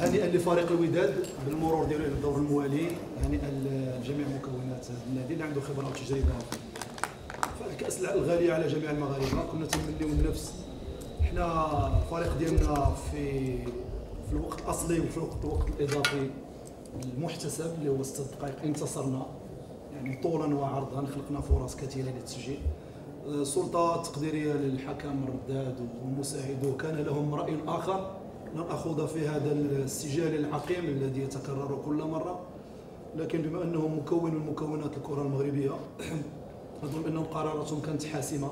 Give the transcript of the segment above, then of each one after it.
هنيئا لفريق الوداد بالمرور ديالو على الدور الموالي هنيئا لجميع مكونات النادي اللي عنده خبرة وتجربة. فالكأس الغاليه على جميع المغاربة. كنا تنمنيو النفس. حنا الفريق ديالنا في في الوقت الأصلي وفي الوقت الوقت الإضافي المحتسب اللي هو ست دقائق انتصرنا. يعني طولا وعرضا خلقنا فرص كثيرة للتسجيل. السلطه التقديريه للحكم رداد ومساعده كان لهم رأي آخر. لن اخوض في هذا السجال العقيم الذي يتكرر كل مرة. لكن بما انهم مكون من مكونات الكرة المغربية أظن أنهم قراراتهم كانت حاسمة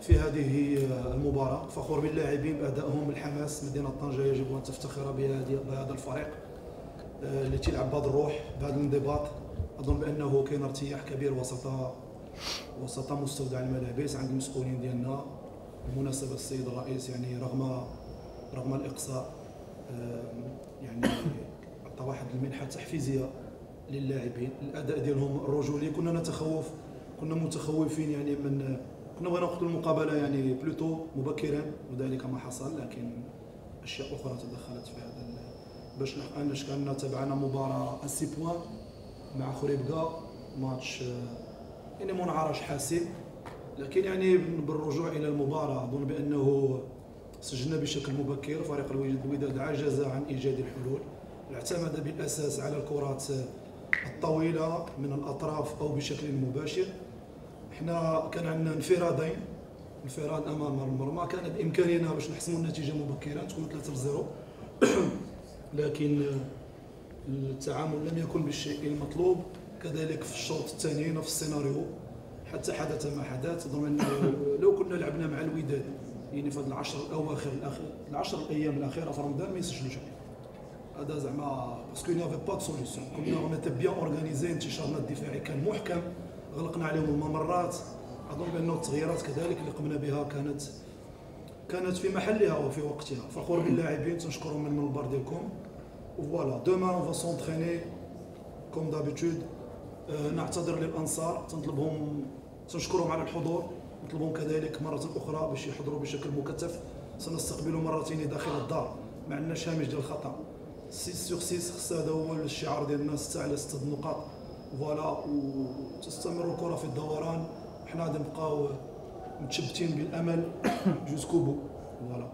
في هذه المباراة. فخور باللاعبين بأدائهم الحماس مدينة طنجة يجب أن تفتخر بهذا الفريق آه، اللي تيلعب بهذا الروح بهذا الانضباط. أظن بأنه كاين ارتياح كبير وسط وسط مستودع الملابس عند المسؤولين ديالنا. بالمناسبه السيد الرئيس يعني رغم رغم الإقصاء يعني عطى واحد المنحة تحفيزيه للاعبين الأداء ديالهم الرجولي. كنا نتخوف كنا متخوفين يعني من كنا بغينا نقتلوا المقابلة يعني plutôt مبكرا وذلك ما حصل. لكن أشياء أخرى تدخلت في هذا باش باش كان تابعنا مباراة à ces points مع خريبكا ماتش يعني منعرج حاسم. لكن يعني بالرجوع إلى المباراة أظن بأنه سجلنا بشكل مبكر فريق الوداد عجز عن إيجاد الحلول. اعتمد بالأساس على الكرات الطويلة من الأطراف أو بشكل مباشر. إحنا كان عندنا انفرادين. انفراد أمام المرمى. كان بامكاننا باش نحسموا النتيجة مبكرا تكون 3 0 لكن التعامل لم يكن بالشيء المطلوب. كذلك في الشوط الثاني نفس السيناريو حتى حدث ما حدث. انه لو كنا لعبنا مع الوداد يعني في العشر الأواخر الأخير العشر الأيام الأخيرة في رمضان ما يسجلوش هذا زعما parce qu'il n'y avait pas solution qu'on était bien organisés انتشارنا الدفاعي كان محكم غلقنا عليهم الممرات. اظن بان التغييرات كذلك اللي قمنا بها كانت كانت في محلها وفي وقتها. فخور باللاعبين تنشكرهم من المنبر ديالكم. voilà demain on va s'entraîner comme d'habitude نعتذر للأنصار تنطلبهم تنشكرهم على الحضور. نطلبهم كذلك مرة أخرى باش يحضروا بشكل مكثف. سنستقبل مرتين داخل الدار ما عندناش هامش ديال الخطأ. 6 sur 6 خص هذا هو الشعار ديالنا 6 على 6 نقاط voilà وتستمر الكرة في الدوران. حنا غادي نبقاو متشبتين بالأمل jusqu'au bout voilà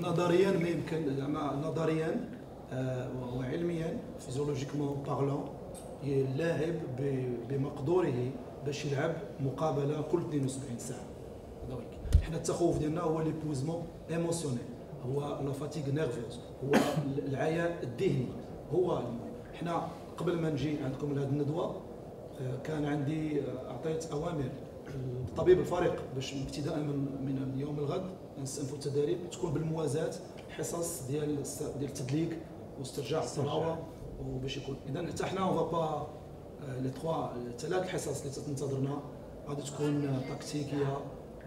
نظريا ما يمكن زعما نظريا وعلميا physiologiquement parlant اللاعب بمقدوره. باش يلعب مقابلة كل 72 ساعة. هذا هو حنا التخوف ديالنا هو l'épuisement émotionnel هو la fatigue nerveuse هو العياء الذهني. هو حنا قبل ما نجي عندكم لهذه الندوة آه، كان عندي آه، أعطيت أوامر. طبيب الفريق باش ابتداء من من يوم الغد نستأنفوا التدريب. تكون بالموازاة حصص ديال ديال التدليك واسترجاع الطراوة وباش يكون. اذا حتى حنا اون با لي تخوا ثلاث الحصص اللي تنتظرنا. غادي تكون تكتيكية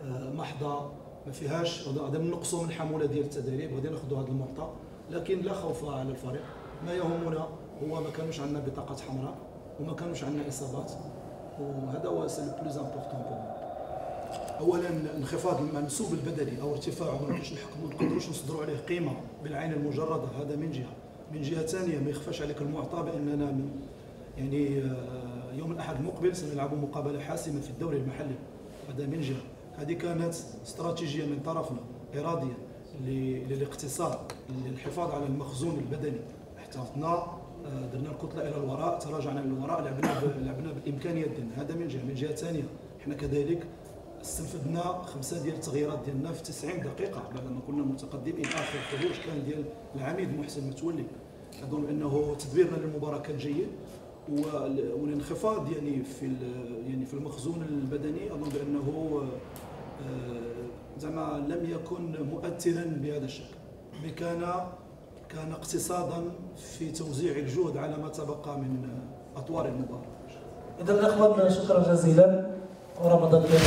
آه، محضة ما فيهاش. غادي نقصوا من حموله ديال التدريب. غادي ناخذوا هذا المعطى لكن لا خوف على الفريق. ما يهمنا هو ما كانوش عندنا بطاقات حمراء وما كانوش عندنا إصابات. وهذا هو c'est plus important اولا انخفاض المنسوب البدني أو ارتفاعه. ما نقدروش نحكموا ما نقدروش نصدروا عليه قيمة بالعين المجردة. هذا من جهة. من جهة ثانية ما يخفاش عليك المعطى بأننا من يعني آه، يوم الأحد المقبل سنلعب مقابلة حاسمة في الدوري المحلي هذا من جهه هذه كانت استراتيجية من طرفنا اراديا للاقتصاد للحفاظ على المخزون البدني. احتفظنا آه، درنا الكتلة إلى الوراء تراجعنا للوراء لعبنا لعبنا بالامكانيات ديالنا. هذا من جهه من جهة ثانية. إحنا كذلك استنفذنا خمسة ديال التغييرات ديالنا في 90 دقيقة بعد ما كنا متقدمين. آخر خروج كان ديال العميد محسن متولي. أظن إنه تدبيرنا للمباراة كان جيد. والانخفاض يعني في يعني في المخزون البدني أظن بأنه آه، زعما لم يكن مؤثرا بهذا الشكل. كان كان اقتصادا في توزيع الجهد على ما تبقى من أطوار المباراة. اذا الاخوان شكرا جزيلا. ورمضان كريم